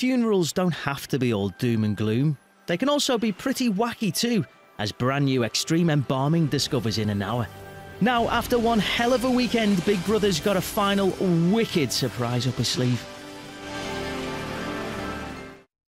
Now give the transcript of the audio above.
funerals don't have to be all doom and gloom. They can also be pretty wacky too, as brand new extreme embalming discovers in an hour. Now, after one hell of a weekend, Big Brother's got a final wicked surprise up his sleeve.